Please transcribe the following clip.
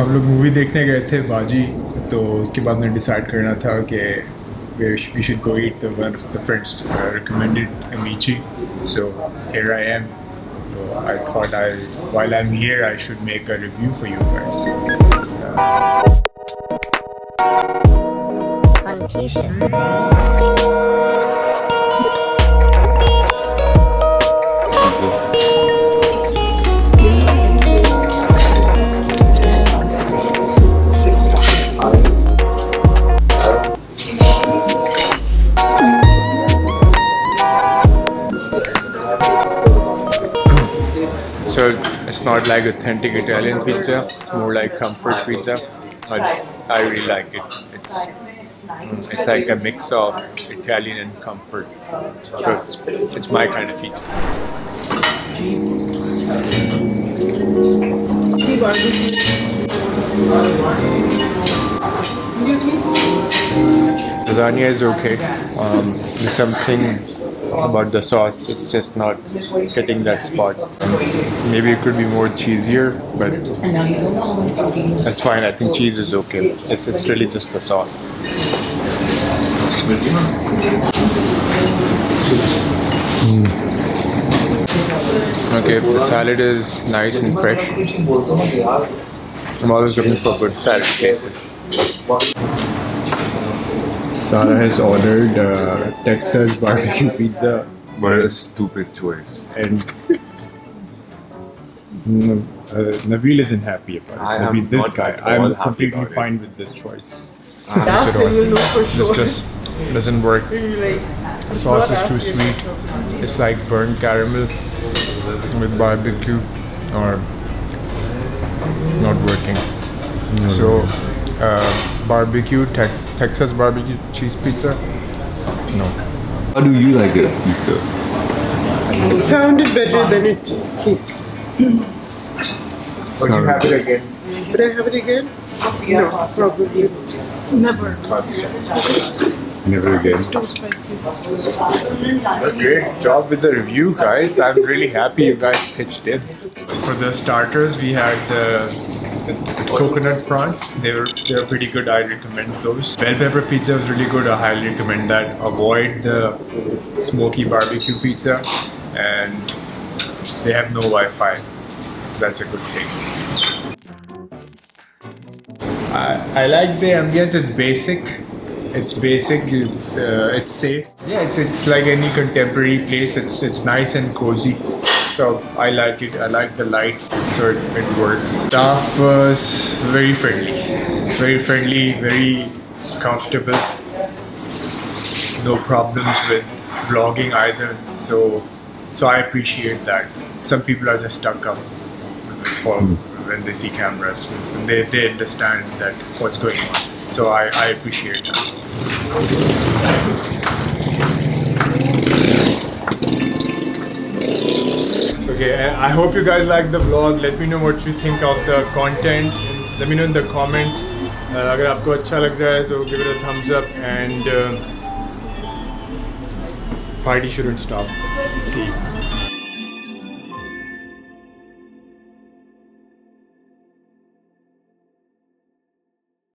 हम लोग मूवी देखने गए थे बाजी तो उसके बाद में डिसाइड करना था कि we should go eat one of the friends recommended Amici so here I am so I thought I while I am here I should make a review for you guys it's not like authentic Italian pizza. It's more like comfort pizza. But I really like it. It's mm, it's like a mix of Italian and comfort. So it's, it's my kind of pizza. Lasagna is okay. Um, there's something about the sauce. It's just not hitting that spot. Maybe it could be more cheesier, but that's fine. I think cheese is okay. It's, it's really just the sauce. Mm. Okay, the salad is nice and fresh. I'm always looking for good salad places. Sarah has ordered uh, Texas barbecue pizza What a stupid choice. and N- uh, Nabil isn't happy about it. I am Nabil, this not guy, at all I'm completely about it. fine with this choice. That's Sit the you know for sure. This just doesn't work. like, Sauce is too sweet. It's like burnt caramel with barbecue or not working. So, uh, barbecue, Tex- Texas barbecue cheese pizza. No. How do you like it, pizza? It sounded better than it tastes. Would you have it again? Would I have it again? No, probably. Never. Never again. Too spicy. Great job with the review, guys. I'm really happy you guys pitched in. For the starters, we had the, the, the coconut prawns. They were they were pretty good. I recommend those. Bell pepper pizza was really good. I highly recommend that. Avoid the smoky barbecue pizza, and they have no Wi-Fi. That's a good thing. I, I like the ambience. It's basic. It's basic. It, uh, it's safe. Yeah, it's it's like any contemporary place. It's it's nice and cozy. So I like it. I like the lights. So it, it works. Staff was very friendly. Very friendly. Very comfortable. No problems with vlogging either. So so I appreciate that. Some people are just stuck up for when they see cameras. So they, they understand that what's going on. So I, I appreciate that. Okay, I I hope you guys like the vlog. Let me know what you think of the content. Let me know in the comments. Uh, अगर आपको अच्छा लग रहा है तो give it a thumbs up and uh, party shouldn't stop. See. you.